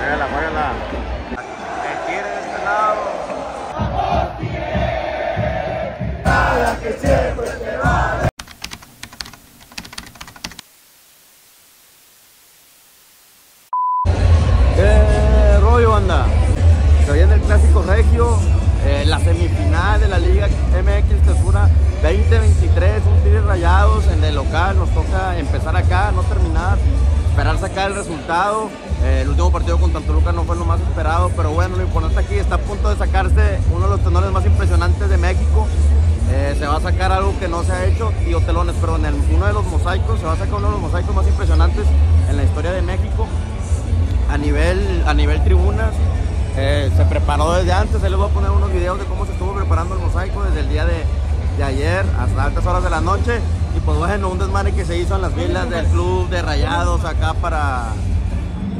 Juégala, juégala. El tigre de este lado. ¿Qué rollo, banda? Se viene el clásico regio, eh, la semifinal de la Liga MX Clausura 2023, un Tigres Rayados en el local. Nos toca empezar acá, no terminar, esperar sacar el resultado. Eh, el último partido contra Toluca no fue lo más esperado, pero bueno, lo importante aquí está a punto de sacarse uno de los tenores más impresionantes de México. Eh, se va a sacar algo que no se ha hecho, tío telones, perdón, el- uno de los mosaicos, se va a sacar uno de los mosaicos más impresionantes en la historia de México a nivel, a nivel tribunas. Eh, se preparó desde antes, ahí les voy a poner unos videos de cómo se estuvo preparando el mosaico desde el día de, de ayer hasta altas horas de la noche. Y pues bueno, un desmadre que se hizo en las filas del club de rayados acá para,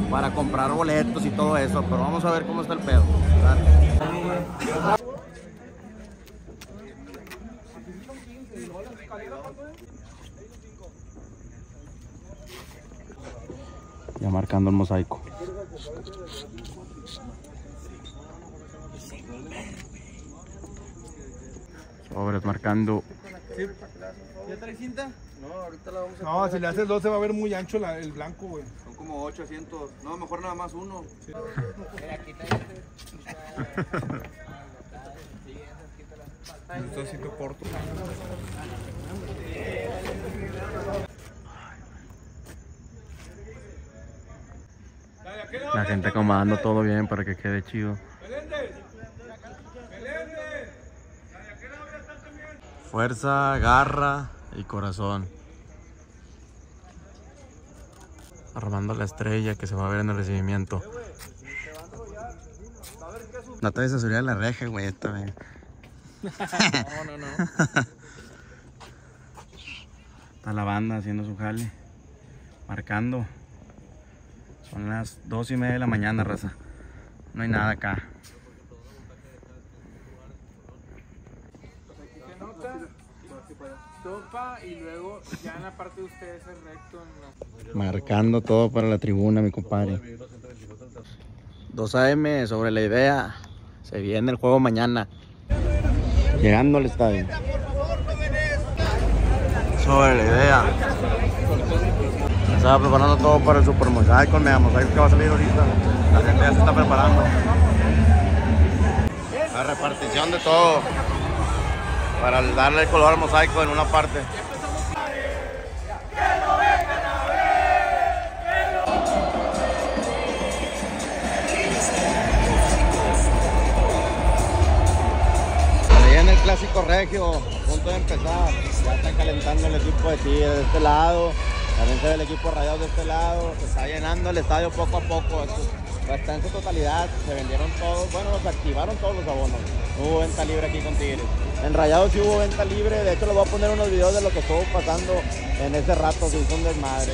para comprar boletos y todo eso. Pero vamos a ver cómo está el pedo. Ya marcando el mosaico. Sobres marcando. ¿Ya trae cinta? No, ahorita la vamos No, si le haces dos se va a ver muy ancho la- el blanco, güey. Son como 800. No, mejor nada más uno. Esto haciendo corto. La gente acomodando todo bien para que quede chido. Fuerza, garra y corazón. Armando la estrella que se va a ver en el recibimiento. No te vayas a subir a la reja, güey, esta vez. No, no, no. Está la banda haciendo su jale. Marcando. Son las dos y media de la mañana, raza. No hay nada acá. Nota, topa y luego ya en la parte de ustedes es recto. En la... Marcando todo para la tribuna, mi compadre. 2 AM sobre la idea. Se viene el juego mañana. Llegando al estadio. Sobre la idea. Se estaba preparando todo para el super mosaico, el mega mosaico que va a salir ahorita. La gente ya se está preparando. La repartición de todo. Para darle el color al mosaico en una parte. Ahí en el clásico regio, punto de empezar, ya están calentando el equipo de Tigres de este lado, también se ve el equipo rayado de este lado, se está llenando el estadio poco a poco, esto está en su totalidad, se vendieron todos, bueno, se activaron todos los abonos, no hubo venta libre aquí con Tigres. En Rayados sí hubo venta libre, de hecho les voy a poner unos videos de lo que estuvo pasando en ese rato, se hizo un desmadre.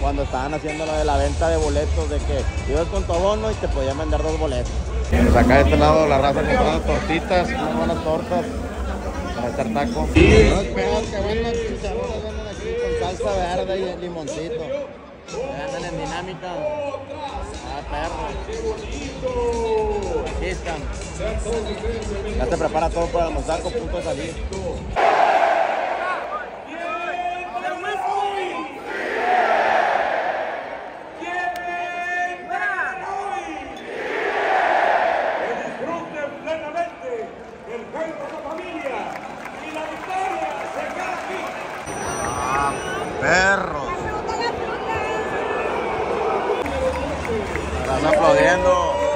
Cuando estaban haciendo lo de la venta de boletos, de que ibas con tu abono y te podían vender dos boletos. Pues acá de este lado la raza comprando tortitas, unas buenas tortas para echar taco. Los pedos que venden chicharrones venden aquí con salsa verde y limoncito. Venden en dinámica. Ah, perro. Aquí están. Ya se prepara todo para el mosaico, punto de salir. disfruten plenamente el juego de la familia y la victoria se queda aquí. Ah, perros. Están aplaudiendo.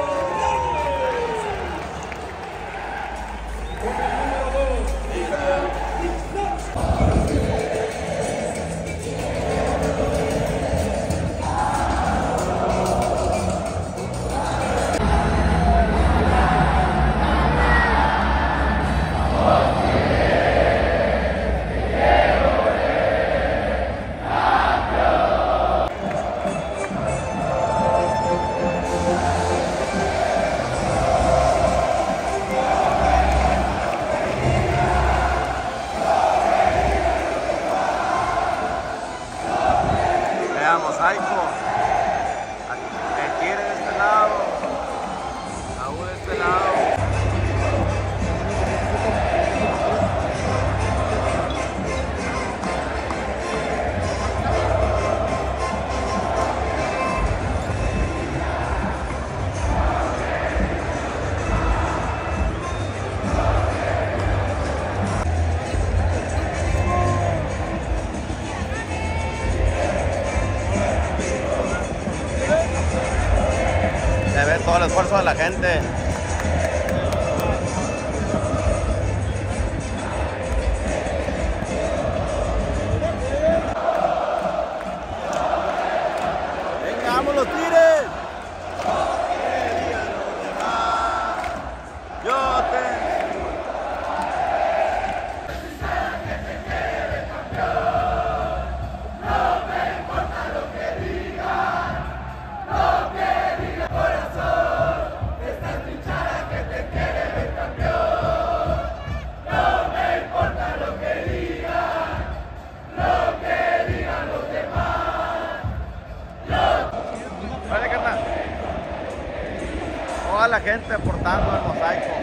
La gente. Gente aportando el mosaico.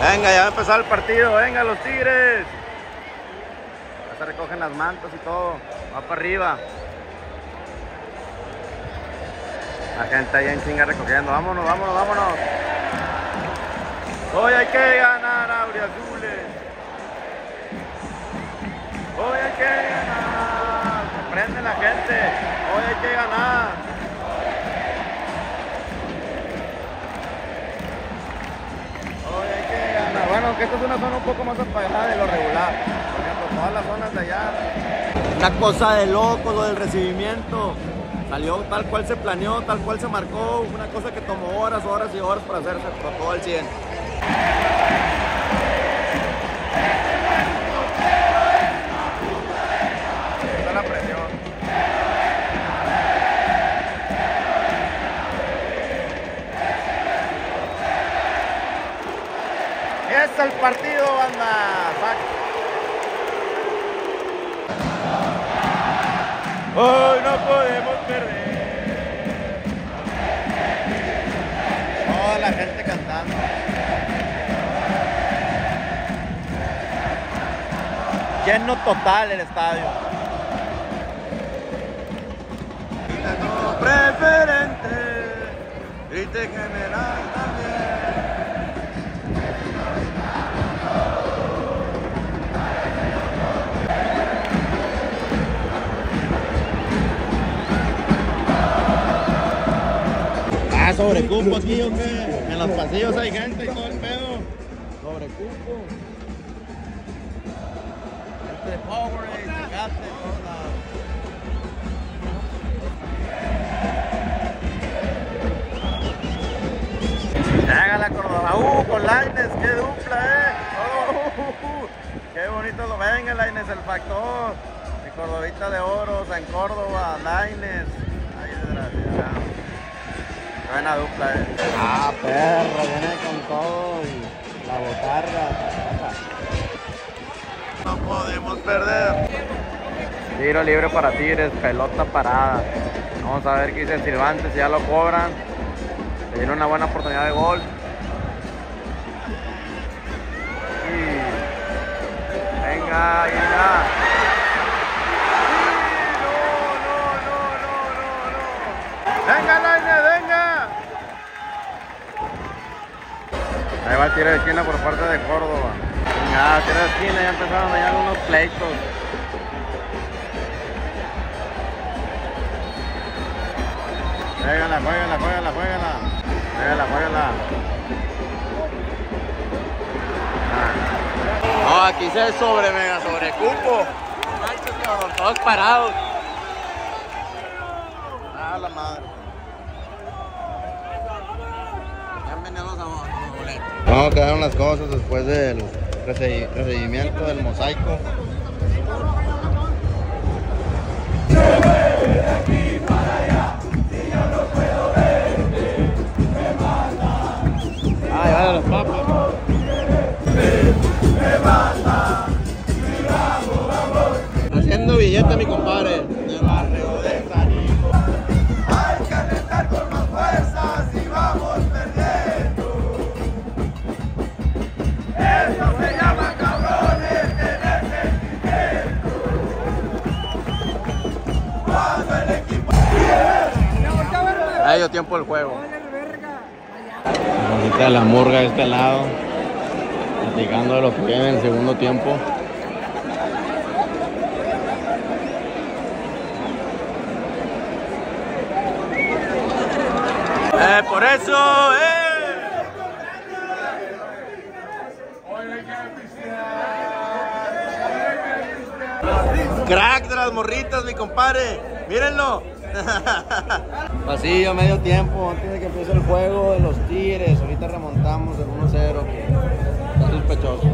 Venga, ya va a empezar el partido. Venga, los tigres. Ya se recogen las mantas y todo. Va para arriba. La gente ahí en chinga recogiendo. Vámonos, vámonos, vámonos. Hoy hay que ganar, Auriazules. Hoy hay que ganar. Se prende la gente. Hoy hay que ganar. Hoy hay que ganar. Bueno, aunque esta es una zona un poco más apagada de lo regular. Por todas las zonas de allá. Una cosa de loco lo del recibimiento. Salió tal cual se planeó, tal cual se marcó. Una cosa que tomó horas, horas y horas para hacerse, pero todo al 100. Es el partido, banda. Hoy no podemos perder. Toda la gente cantando. Lleno total el estadio. Preferente y te general también. Ah, sobre cupo aquí o qué? En los pasillos hay gente Todos lados. Llega la Córdoba, uh, con Laines, qué dupla, eh. Oh, uh, uh, qué bonito lo venga Laines, el factor. Mi Cordovita de Oros en Córdoba, Laines. Ay, desgraciado. Buena dupla, eh. Ah, perro, viene con todo y la botarga. No podemos perder. Tiro libre para Tigres, pelota parada. Vamos a ver qué dice el Silvante, si ya lo cobran. Se viene una buena oportunidad de gol. Venga, venga. No, no, no, no. Venga, Laine, venga. Ahí va el tiro de esquina por parte de Córdoba. Venga, tiro de esquina, ya empezaron a hallar unos pleitos. Juegala, juegala, juegala, juegala. Juegala, juegala. Ah. No, aquí se sobre, mega, sobre cupo. Manches, cabrón, todos parados. Ah, la madre. Ya venimos a boleto. ¿Cómo quedaron las cosas después del recibimiento del mosaico? Equipo. Ha dio tiempo el juego. Ahorita la murga de este lado, platicando de lo que viene en el segundo tiempo. Eh, por eso, eh. Crack de las morritas, mi compadre. Mírenlo. Pasillo, medio tiempo, antes de que empiece el juego de los Tigres. Ahorita remontamos el 1-0, que está sospechoso.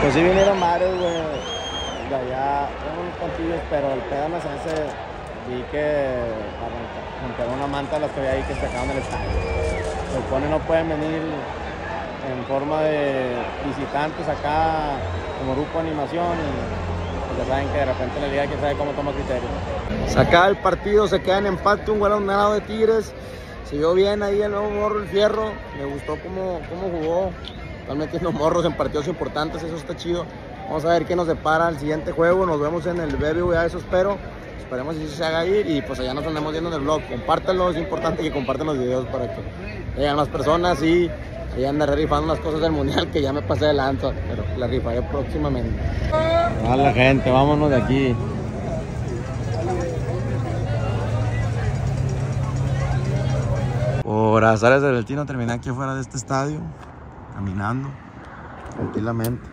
Pues sí vinieron varios, güey, de allá, unos cuantillos, pero el pedo no ese, vi que rompieron una manta de las que había ahí que se acaban del estadio. Se supone no pueden venir en forma de visitantes acá como grupo de animación y pues ya saben que de repente la liga que sabe cómo toma criterios. Se acaba el partido, se queda en empate, un gol lado de Tigres. Se vio bien ahí el nuevo morro, el fierro. Me gustó cómo, cómo jugó. Están metiendo morros en partidos importantes, eso está chido. Vamos a ver qué nos depara el siguiente juego. Nos vemos en el BBVA, eso espero. Esperemos que se haga ir y pues allá nos andemos viendo en el blog. Compártanlo, es importante que compartan los videos para que lleguen más personas y ahí andaré rifando las cosas del mundial que ya me pasé de lanza, pero la rifaré próximamente. Hola gente, vámonos de aquí. Por azares del destino terminé aquí afuera de este estadio, caminando tranquilamente.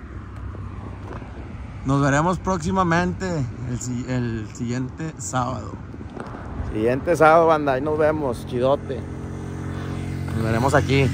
Nos veremos próximamente el, el siguiente sábado. Siguiente sábado, banda, ahí nos vemos, chidote. Nos veremos aquí.